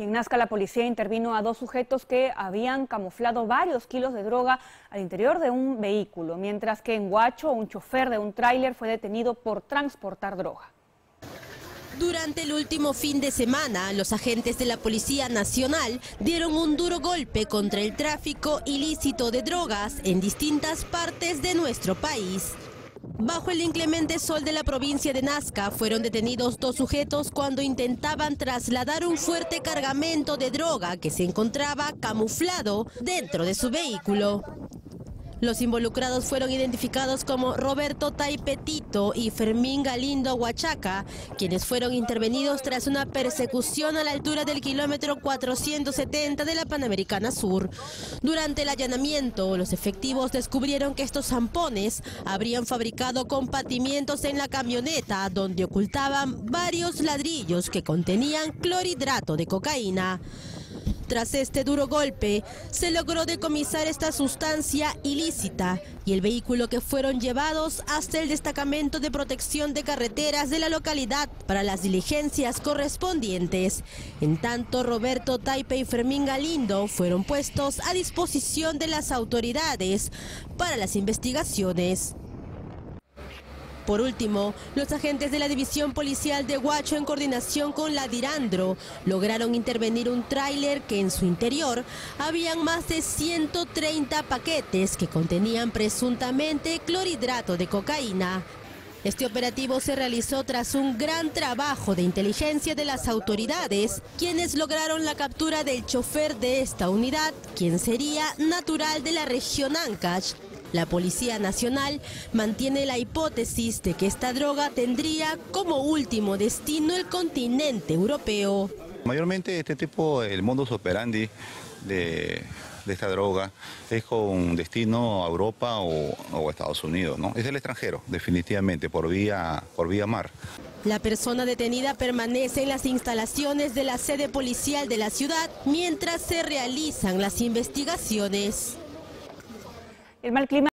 Y en Nazca la policía intervino a dos sujetos que habían camuflado varios kilos de droga al interior de un vehículo, mientras que en Huacho un chofer de un tráiler fue detenido por transportar droga. Durante el último fin de semana, los agentes de la Policía Nacional dieron un duro golpe contra el tráfico ilícito de drogas en distintas partes de nuestro país. Bajo el inclemente sol de la provincia de Nazca fueron detenidos dos sujetos cuando intentaban trasladar un fuerte cargamento de droga que se encontraba camuflado dentro de su vehículo. Los involucrados fueron identificados como Roberto Taipetito y Fermín Galindo Huachaca, quienes fueron intervenidos tras una persecución a la altura del kilómetro 470 de la Panamericana Sur. Durante el allanamiento, los efectivos descubrieron que estos zampones habrían fabricado compartimientos en la camioneta donde ocultaban varios ladrillos que contenían clorhidrato de cocaína. Tras este duro golpe, se logró decomisar esta sustancia ilícita y el vehículo que fueron llevados hasta el destacamento de protección de carreteras de la localidad para las diligencias correspondientes. En tanto, Roberto Taipe y Fermín Galindo fueron puestos a disposición de las autoridades para las investigaciones. Por último, los agentes de la División Policial de Huacho en coordinación con la Dirandro lograron intervenir un tráiler que en su interior habían más de 130 paquetes que contenían presuntamente clorhidrato de cocaína. Este operativo se realizó tras un gran trabajo de inteligencia de las autoridades, quienes lograron la captura del chofer de esta unidad, quien sería natural de la región Ancash, la Policía Nacional mantiene la hipótesis de que esta droga tendría como último destino el continente europeo. Mayormente este tipo, el modus operandi de, esta droga es con destino a Europa o, a Estados Unidos, ¿no? Es el extranjero, definitivamente, por vía, por vía mar. La persona detenida permanece en las instalaciones de la sede policial de la ciudad mientras se realizan las investigaciones. El mal clima